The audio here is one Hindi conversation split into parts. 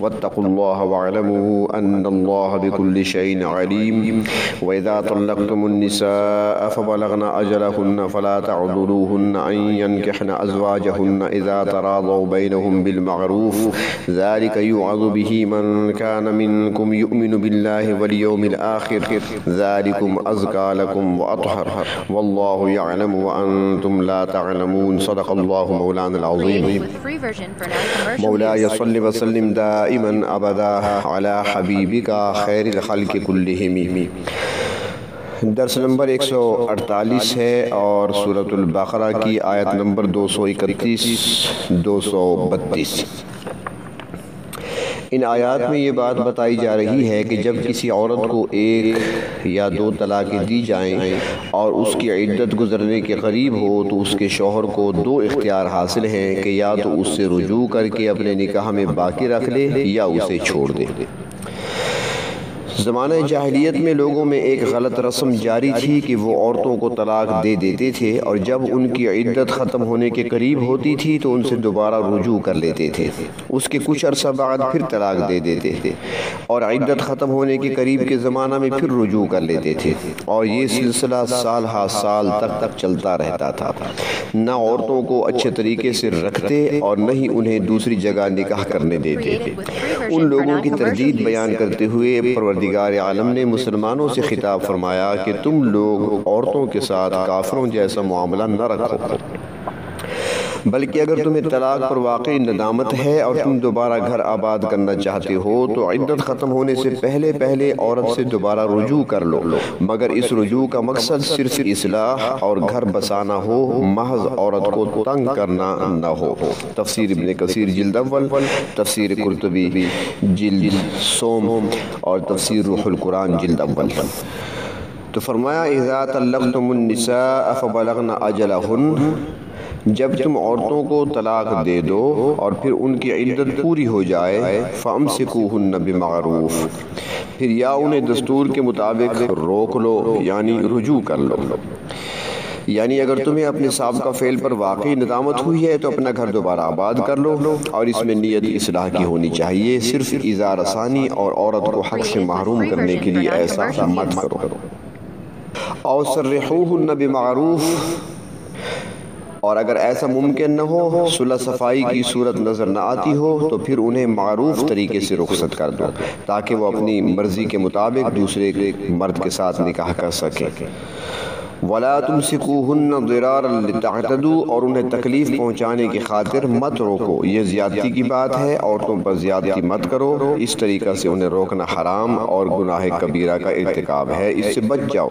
वत्तक़ुल्लाह वअलमू अन्नल्लाह बिकुल्लि शैइन अलीम व इज़ा तल्लक़तुमुन्निसाअ फ़बलगना अजलहुन्न फ़ला तअदुलूहुन्न अन यनकिहन अज़वाजहुन्न इज़ा तराज़व बैनहुम बिलमअरूफ़ ज़ालिक युअज़ु बिहि मन कान मिनकुम युमिनु बिल्लाहि वल यौमिल आखिर ज़ालिकुम अज़का लकुम व अतहर वल्लाहु यअलमु व अंतुम ला तअलमून सदक़ल्लाहु मौलाना मौलाय सल्लि वसल्लिम दाइमन अबदा अला हबीबिका खैरिल खल्क़ि कुल्लिहिम। दर्स नंबर 148 है और सूरतुल बकरा की आयत नंबर 231 232 इन आयात में ये बात बताई जा रही है कि जब किसी औरत को एक या दो तलाक़ें दी जाएँ और उसकी इद्दत गुजरने के करीब हो तो उसके शोहर को दो इख्तियार हासिल हैं कि या तो उससे रुजू करके अपने निकाह में बाकी रख ले या उसे छोड़ दे। ज़माना जाहलीत में लोगों में एक गलत रस्म जारी थी कि वो औरतों को तलाक दे देते थे और जब उनकी इद्दत ख़त्म होने के करीब होती थी तो उनसे दोबारा रुजू कर लेते थे। उसके कुछ अरसा बाद फिर तलाक दे देते थे और इद्दत ख़त्म होने के करीब के ज़माना में फिर रुजू कर लेते थे और ये सिलसिला साल हा साल तक तक चलता रहता था। न औरतों को अच्छे तरीके से रखते और न ही उन्हें दूसरी जगह निकाह करने देते उन लोगों की तरजीद बयान करते हुए परवरदिगार परवरदिगार आलम ने मुसलमानों से खिताब फरमाया कि तुम लोग औरतों के साथ काफरों जैसा मामला न रखो। बल्कि अगर तुम्हें तलाक पर वाकई नदामत है और तुम दोबारा घर आबाद करना चाहते हो तो इद्दत ख़त्म होने से पहले पहले औरत से दोबारा रुजू कर लो। मगर इस रुजू का मकसद सिर्फ़ इसलाह और घर बसाना हो, महज औरत को तंग करना न हो। तफसीर इबन कसीर, जिल्द अव्वल, तफसीर कुर्तबी, जिल्द सोम और तफसीर रूहुल जिल्द अव्वल। तो फरमाया, इज़ा तल्लक़तुमुन्निसा फ़बलगना अजलहुन। जब तुम औरतों को तलाक दे दो और फिर उनकी इद्दत पूरी हो जाए फ़म सिकूहन बेमरूफ़। फिर या उन्हें दस्तूर के मुताबिक रोक लो, यानी रुजू कर लो। यानी अगर तुम्हें अपने सबका फेल पर वाकई नदामत हुई है तो अपना घर दोबारा आबाद कर लो और इसमें नीयत इसलाह की होनी चाहिए। सिर्फ़ इजार आसानी और औरत को हक से महरूम करने के लिए ऐसा मत करो। और सर्रहूहन बेमरूफ़। और अगर ऐसा मुमकिन न हो सुलह सफ़ाई की सूरत नज़र न आती हो तो फिर उन्हें मरूफ तरीके से रुखसत कर दो ताकि वो अपनी मर्ज़ी के मुताबिक दूसरे के मर्द के साथ निकाह कर सके। वला तुम सिकून सिकूहन्नदू और उन्हें तकलीफ़ पहुँचाने की खातिर मत रोको। ये ज़्यादती की बात है औरतों पर ज़्यादती मत करो। इस तरीक़ा से उन्हें रोकना हराम और गुनाह कबीरा का इरतकब है। इससे बच जाओ।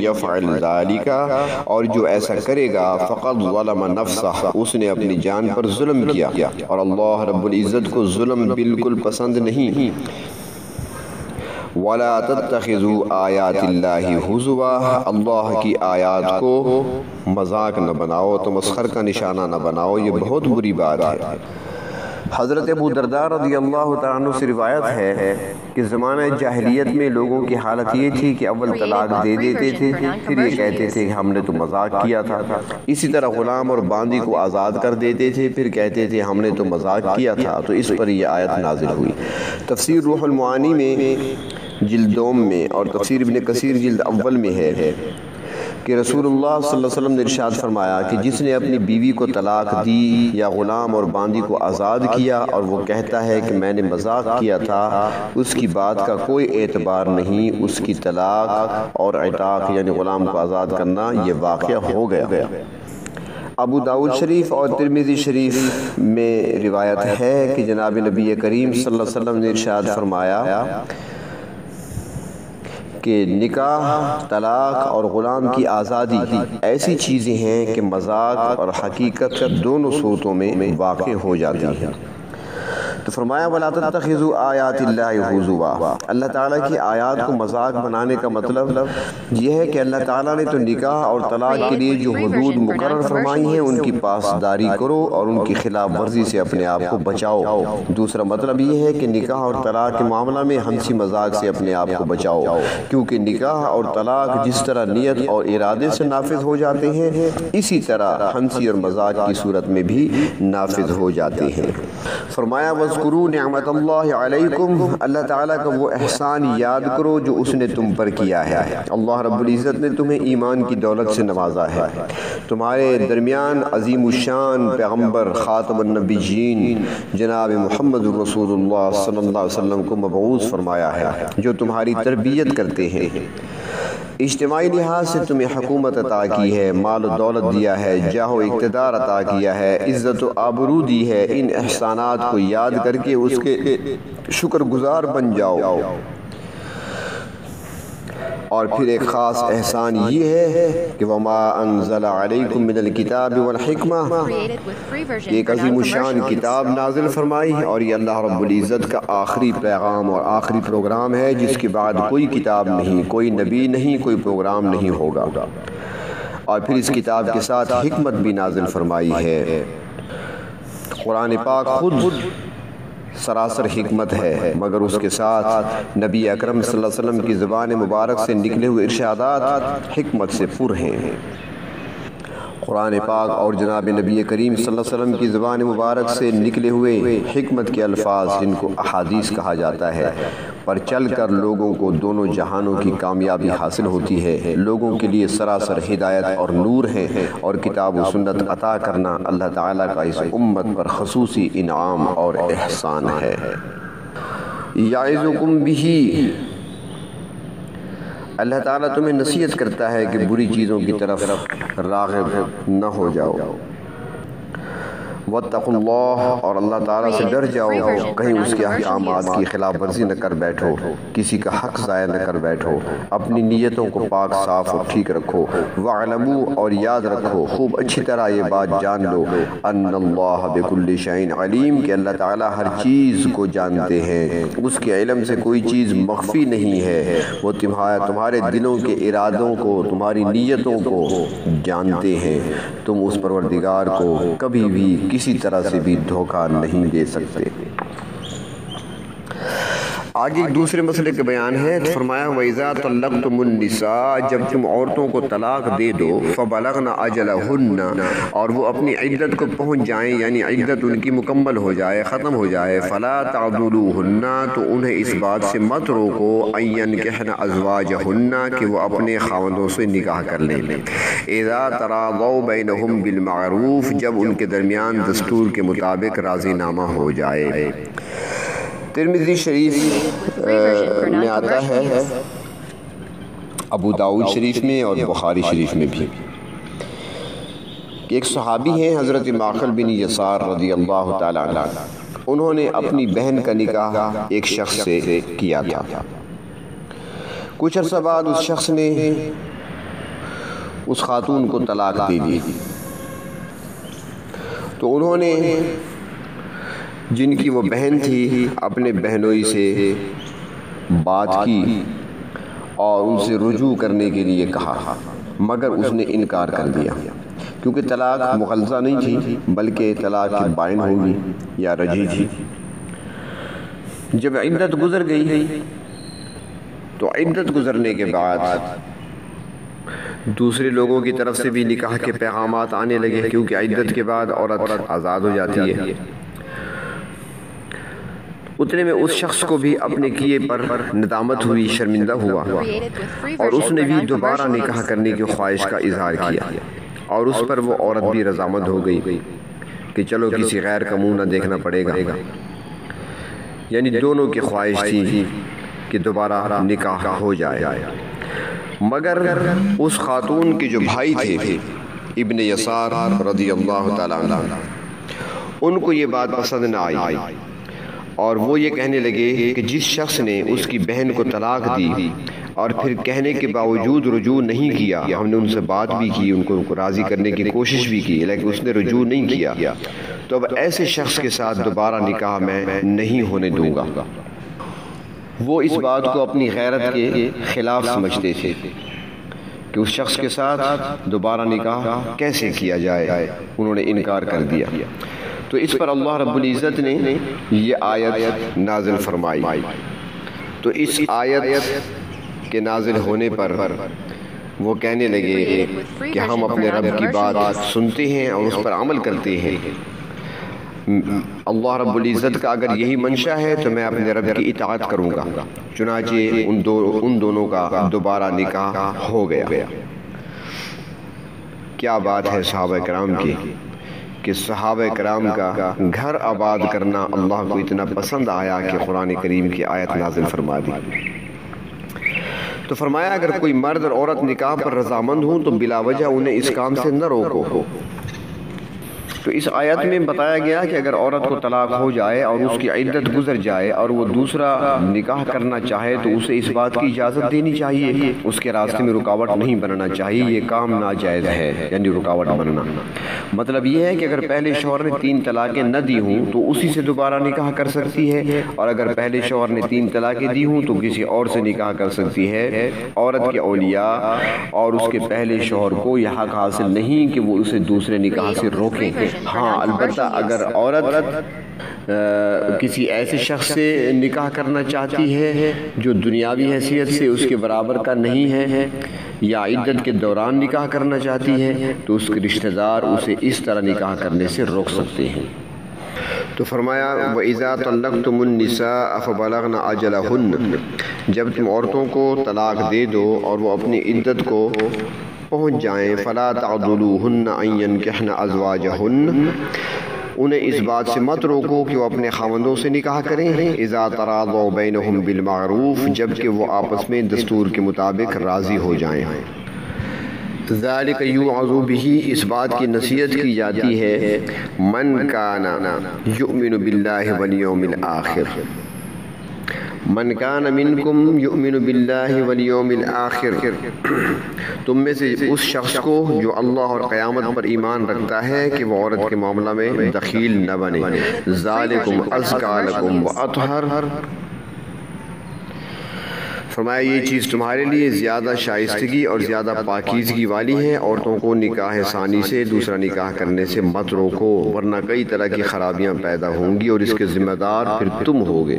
यफ़ालिका और जो ऐसा करेगा फ़कत नफ्सा उसने अपनी जान पर जुल्म किया। और अल्लाह रब्बुल इज़्ज़त को जुल्म बिल्कुल पसंद नहीं। वला तत्खज़ु आयातिल्लाहि हुज़ुवा अल्लाह की आयात को मज़ाक न बनाओ तो मस्खर का निशाना न बनाओ ये बहुत बुरी बात है हज़रत अबू दरदार रदी अल्लाह तु से रिवायत है कि ज़माना जाहलीत में लोगों की हालत ये थी कि अव्वल तलाक दे देते थे फिर ये कहते थे कि हमने तो मज़ाक किया था इसी तरह ग़ुलाम और बांदी को आज़ाद कर देते थे फिर कहते थे हमने तो मज़ाक किया था तो इस पर यह आयत नाजिल हुई तफसीर रूहमानी में जिल्दोम में और तफसीर बिन कसीर जिल्द अव्वल में है है। कि रसूलुल्लाह सल्लल्लाहु अलैहि वसल्लम ने इरशाद फरमाया कि जिसने अपनी बीवी को तलाक दी या ग़ुलाम और बांदी को आज़ाद किया और वो कहता है कि मैंने मज़ाक किया था, उसकी बात का कोई एतबार नहीं, उसकी तलाक और अताक यानी ग़ुलाम को आज़ाद करना ये वाक़ हो गया अबू दाऊद शरीफ और तिरमिज़ी शरीफ में रिवायत है कि जनाब नबी करीम सल्लल्लाहु अलैहि वसल्लम ने इरशाद फरमाया कि निकाह, तलाक और ग़ुलाम की आज़ादी ऐसी चीज़ें हैं कि मज़ाक और हकीकत दोनों सूरतों में वाक़ हो जाती हैं। तो फरमाया, वाला आयात अल्लाह ताला की आयात को मज़ाक बनाने का मतलब यह है कि अल्लाह ताला ने तो निकाह और तलाक के लिए जो हदूद मुकर फरमाई हैं, उनकी पासदारी करो और उनकी खिलाफ वर्जी से अपने आप को बचाओ। दूसरा मतलब यह है कि निकाह और तलाक के मामला में हँसी मज़ाक से अपने आप को बचाओ, क्योंकि निकाह और तलाक जिस तरह नीयत और इरादे से नाफिज हो जाते हैं, इसी तरह हँसी और मज़ाक की सूरत में भी नाफिज हो जाते हैं। फरमाया वस्कुरू नमत अल्लाह ताला का वो एहसान याद करो जो उसने तुम पर किया है अल्लाह रब्बुल ने तुम्हें ईमान की दौलत से नवाजा है तुम्हारे दरमियान अजीम शान पैगंबर ख़ातमनबीन जनाब मोहम्मद सल्लल्लाहु अलैहि वसल्लम को मबूस फरमाया है जो तुम्हारी तरबियत करते हैं इज्तमाही लिहाज से तुम्हें हकूमत अता की है, माल दौलत दिया है, जाहो इकतदार अता किया है, इज़्ज़त आबरू दी है। इन एहसानात को याद करके उसके शुक्रगुजार बन जाओ। और फिर एक ख़ास एहसान ये है कि वमा किताबमा एक अजीम शान किताब नाजिल फरमाई है और ये अल्लाह रब्ज़त का आखिरी पैगाम और आखिरी प्रोग्राम है जिसके बाद कोई किताब नहीं कोई नबी नहीं कोई प्रोग्राम नहीं होगा। और फिर इस किताब के साथ हमत भी नाजिल फरमाई है। कुरान पाक खुद सरासर हमत है, मगर उसके साथ नबी अकरम वसल्लम की ज़बान मुबारक से निकले हुए इर्शादात हमत से पुर हैं। कुरान पाक और जनाब नबी करीम वसल्लम की ज़बान मुबारक से निकले हुए हमत के अल्फाज जिनको अहादीस कहा जाता है। पर चल कर लोगों को दोनों जहानों की कामयाबी हासिल होती है। लोगों के लिए सरासर हिदायत और नूर है और किताब सुन्नत अता करना अल्लाह ताला का इस उम्मत पर खसूसी इनाम और एहसान है। याजुकुम भी अल्लाह ताला तुम्हें नसीहत करता है कि बुरी चीज़ों की तरफ़ राग़ब न हो जाओ। वतक़ुल्लाह और अल्लाह ताला से डर जाओ कहीं उसके अहकाम की खिलाफ वर्जी न कर बैठो किसी का हक ज़ाय न कर बैठो अपनी नीयतों को पाक साफ़ और ठीक रखो। वालमू और याद रखो खूब अच्छी तरह ये बात जान लो। अल्लाह शाइन अलीम के अल्लाह ताला हर चीज़ को जानते हैं। उसके इलम से कोई चीज़ मख्फी नहीं है। वो तुम्हारा तुम्हारे दिलों के इरादों को तुम्हारी नीयतों को जानते हैं। तुम उस परवरदिगार को कभी भी किसी तरह से भी धोखा नहीं दे सकते। आगे एक दूसरे मसले के बयान है। तो फरमाया वैज़ा तल्लक़तुमुन्निसा जब तुम औरतों को तलाक दे दो, फ़बलगना अजलहुन्ना, और वो अपनी इद्दत को पहुँच जाएँ, यानी इद्दत उनकी मुकम्मल हो जाए, ख़त्म हो जाए, फ़ला तादुलुहुन्ना तो उन्हें इस बात से मत रोको अयन कहना अजवाज हन्ना कि वो अपने खावंदों से निकाह कर लें एज़ा तरागौ बैनहुम बिलमारूफ जब उनके दरमियान दस्तूर के मुताबिक राजीनामा हो जाए। तिरमिजी शरीफ में आता है अबू दाऊद शरीफ में और बुखारी शरीफ में भी। एक सहाबी हैं हज़रत माखल बिन यसार रदी अल्लाह ताला उन्होंने अपनी बहन का निकाह एक शख्स से किया था। कुछ अर्सा बाद उस शख्स ने उस खातून को तलाक दे दी। तो उन्होंने जिनकी वो बहन थी अपने बहनोई से बात की और उनसे रुजू करने के लिए कहा। मगर उसने इनकार कर दिया। क्योंकि तलाक मुखलजा नहीं थी बल्कि तलाक की बाइन होगी या रज़ी थी जब इद्दत गुजर गई तो इद्दत गुजरने के बाद दूसरे लोगों की तरफ़ से भी निकाह के पैगाम आने लगे क्योंकि इद्दत के बाद औरत आज़ाद हो जाती है। उतने में उस शख्स को भी अपने किए पर नदामत हुई शर्मिंदा हुआ और उसने भी दोबारा निकाह करने की ख्वाहिश का इजहार किया। और उस पर वो औरत भी रजामंद हो गई कि चलो किसी गैर का मुँह न देखना पड़ेगा। यानी दोनों की ख्वाहिश थी कि दोबारा निकाह हो जाए। मगर उस खातून के जो भाई थे इब्ने यसार रदी अल्लाह उनको ये बात पसंद न आई। और वो ये कहने लगे कि जिस शख्स ने उसकी बहन को तलाक दी और फिर कहने के बावजूद रुजू नहीं किया। हमने उनसे बात भी की उनको, राज़ी करने की कोशिश भी की लेकिन उसने रुजू नहीं किया। तो अब ऐसे शख्स के साथ दोबारा निकाह मैं नहीं होने दूँगा। वो इस बात को अपनी गैरत के खिलाफ समझते थे कि उस शख्स के साथ दोबारा निकाह कैसे किया जाए? उन्होंने इनकार कर दिया। तो इस पर अल्लाह रब्बुल इज़्ज़त ने ये आयत नाजिल फरमाई। तो इस आयत के नाजिल होने पर वो कहने लगे कि हम अपने रब की बात सुनते हैं और उस पर अमल करते हैं। अल्लाह रब्बुल इज़्ज़त का अगर यही मंशा है तो मैं अपने रब की इतात करूँगा। चुनाचे उन दो, उन दोनों का दोबारा निकाह हो गया। क्या बात है सहाब कराम की? कि सहाब कराम का घर आबाद करना अल्लाह को इतना पसंद आया कि कुरान करीम की आयत नाजिल फरमा दी। तो फरमाया, अगर कोई मर्द और औरत निकाह पर रजामंद हूँ तो बिलावजह उन्हें इस काम से न रोको। तो इस आयत में बताया गया कि अगर औरत को तलाक हो जाए और उसकी इद्दत गुजर जाए और वो दूसरा निकाह करना चाहे तो उसे इस बात की इजाज़त देनी चाहिए। उसके रास्ते में रुकावट नहीं बनना चाहिए, ये काम नाजायज़ है, यानी रुकावट बनना। मतलब ये है कि अगर पहले शोहर ने तीन तलाक़ें न दी हूँ तो उसी से दोबारा निकाह कर सकती है। और अगर पहले शोहर ने तीन तलाक़ें दी हूँ तो किसी और से निकाह कर सकती है। औरत के अलिया और उसके पहले शोहर को यह हक हासिल नहीं कि वो उसे दूसरे निकाह से रोकें। हाँ अलबत् अगर औरत औरत किसी ऐसे शख्स से निकाह करना चाहती है जो दुनियावी हैसियत से उसके बराबर का नहीं है या इद्दत के दौरान निकाह करना चाहती है तो उसके रिश्तेदार उसे इस तरह निकाह करने से रोक सकते हैं। तो फरमाया व इज़ा तल्लक तुमनसा अफ़बलगन अजलहन। जब तुम औरतों को तलाक दे दो और वो अपनी इद्दत को पहुँच जाएँ, फ़ला कहन अजवाजहन। उन्हें इस बात से मत रोको कि वो अपने खामंदों से निकाह करें। इज़ा तराद बैन बिलमारूफ जबकि वो आपस में दस्तूर के मुताबिक राज़ी हो जाएँ। ज़ालिक यू आजू भी इस बात की नसीहत की जाती है, मन काना युमिन बिल्लाहि वल यौमिल आखिर। मन कान मिनकुम युमिन यौमिल आखिर। तुम में से उस शख्स को जो अल्लाह और क़यामत पर ईमान रखता है कि वो औरत के मामला में दखील न बने। ज़ालिकुम फरमाया, ये चीज़ तुम्हारे लिए ज़्यादा शाइस्तगी और ज़्यादा पाकिजगी वाली है। औरतों को निकाह सानी से, दूसरा निकाह करने से मत रोको, वरना कई तरह की खराबियाँ पैदा होंगी और इसके ज़िम्मेदार फिर तुम होगे।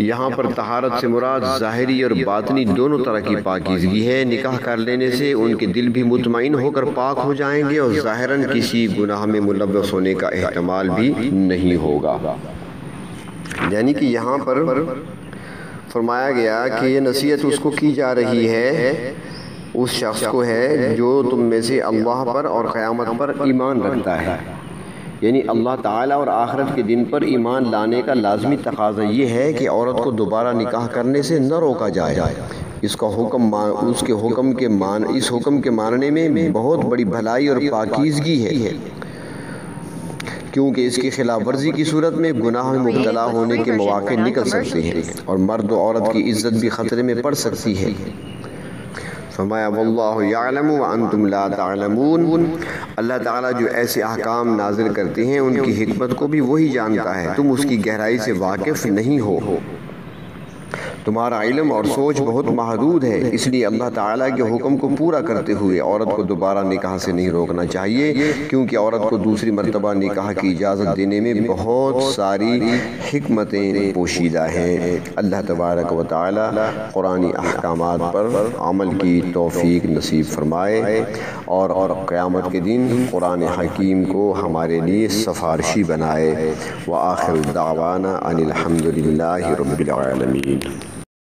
यहाँ पर तहारत से मुराद, ज़ाहरी और बातनी दोनों तरह की पाकिजगी है। निकाह कर लेने से उनके दिल भी मुतमिन होकर पाक हो जाएँगे और ज़ाहरन किसी गुनाह में मुलवस होने का अहतमाल भी नहीं होगा। यानी कि यहाँ पर फरमाया गया कि ये नसीहत उसको की जा रही है, उस शख्स को है जो तुम में से अल्लाह पर और क़यामत पर ईमान रखता है। यानी अल्लाह ताला और आखरत के दिन पर ईमान लाने का लाजमी तकाजा ये है कि औरत को दोबारा निकाह करने से न रोका जाए। इसका हुक्म उसके हुक्म के मान, इस हुक्म के मानने में बहुत बड़ी भलाई और पाकिजगी है। क्योंकि इसकी खिलाफ वर्जी की सूरत में गुनाह में मुबतला होने के मौके निकल सकते हैं और मर्द औरत की इज़्ज़त भी ख़तरे में पड़ सकती है। फरमाया वल्लाम ला तलमून। अल्लाह ताला जो ऐसे अहकाम नाजिल करते हैं, उनकी हिकमत को भी वही जानता है। तुम उसकी गहराई से वाकिफ़ नहीं हो। तुम्हारा इलम और सोच बहुत महदूद है। इसलिए अल्लाह ताला के हुक्म को पूरा करते हुए औरत को दोबारा निकाह से नहीं रोकना चाहिए, क्योंकि औरत को दूसरी मरतबा निकाह की इजाज़त देने में बहुत सारी हमतें पोशीदा हैं। अल्लाह तबारक व कुरानी अहकाम पर अमल की तोफ़ी नसीब फरमाए और और क़यामत के दिन कुरान हकीम को हमारे लिए सफारशी बनाए। व आखिर दावाना अनिलहमदिल्ला रबालमीन